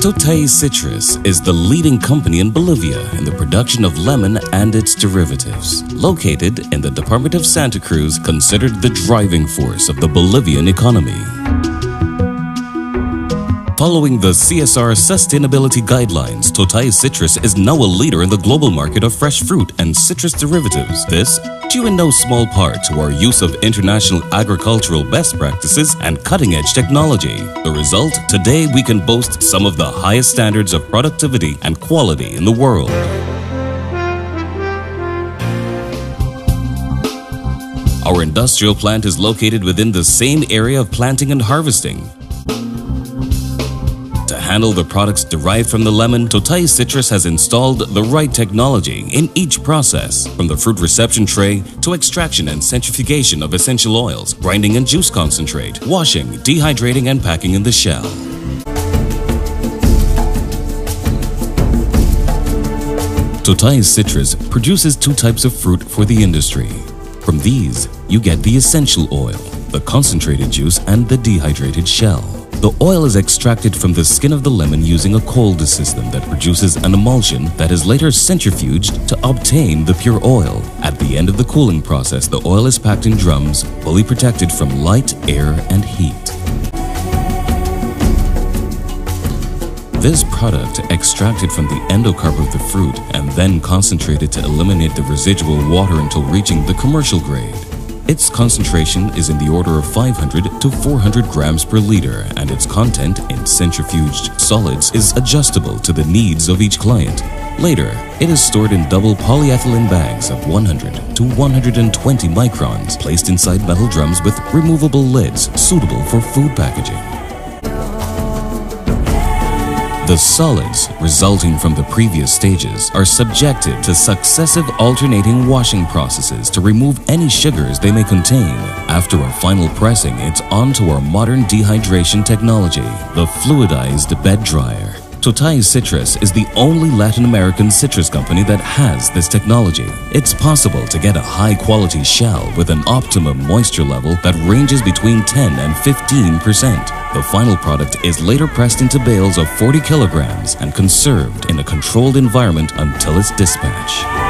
Totaí Citrus is the leading company in Bolivia in the production of lemon and its derivatives. Located in the Department of Santa Cruz, considered the driving force of the Bolivian economy. Following the CSR sustainability guidelines, Totaí Citrus is now a leader in the global market of fresh fruit and citrus derivatives. This due in no small part to our use of international agricultural best practices and cutting-edge technology. The result, today we can boast some of the highest standards of productivity and quality in the world. Our industrial plant is located within the same area of planting and harvesting. Handle the products derived from the lemon, Totaí Citrus has installed the right technology in each process, from the fruit reception tray to extraction and centrifugation of essential oils, grinding and juice concentrate, washing, dehydrating and packing in the shell. Totaí Citrus produces two types of fruit for the industry. From these, you get the essential oil, the concentrated juice and the dehydrated shell. The oil is extracted from the skin of the lemon using a cold system that produces an emulsion that is later centrifuged to obtain the pure oil. At the end of the cooling process, the oil is packed in drums, fully protected from light, air, and heat. This product extracted from the endocarp of the fruit and then concentrated to eliminate the residual water until reaching the commercial grade. Its concentration is in the order of 500 to 400 grams per liter and its content in centrifuged solids is adjustable to the needs of each client. Later, it is stored in double polyethylene bags of 100 to 120 microns placed inside metal drums with removable lids suitable for food packaging. The solids resulting from the previous stages are subjected to successive alternating washing processes to remove any sugars they may contain. After a final pressing, it's on to our modern dehydration technology, the fluidized bed dryer. Totaí Citrus is the only Latin American citrus company that has this technology. It's possible to get a high quality shell with an optimum moisture level that ranges between 10 and 15 percent. The final product is later pressed into bales of 40 kilograms and conserved in a controlled environment until its dispatch.